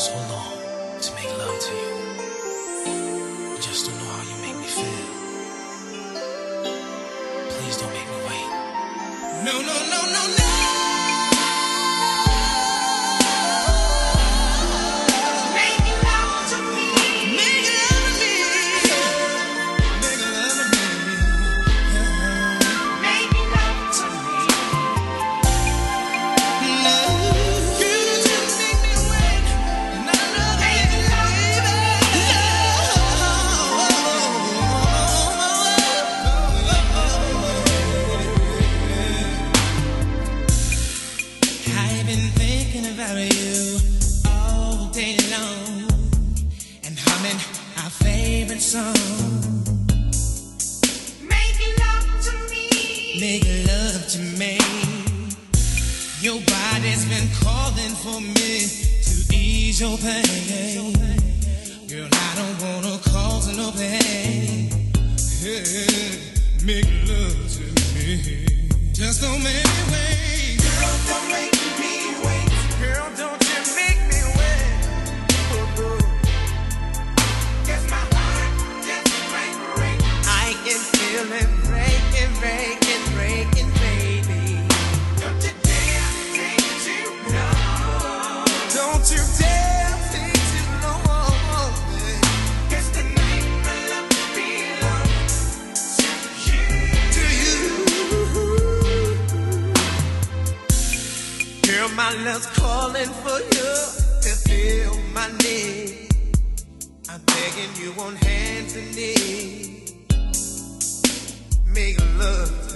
so long to make love to you. I just don't know how you make me feel. Please don't make me wait. No, no, no, no, no. Body's been calling for me to ease your pain. Girl, I don't wanna cause no pain. Yeah, make love to me. Just don't make me wait. Girl, don't make me wait. Girl, don't you make me wait. Guess my heart just break, break. I can feel it Love's calling for you to feel my need. I'm begging you on hands and knees. Make love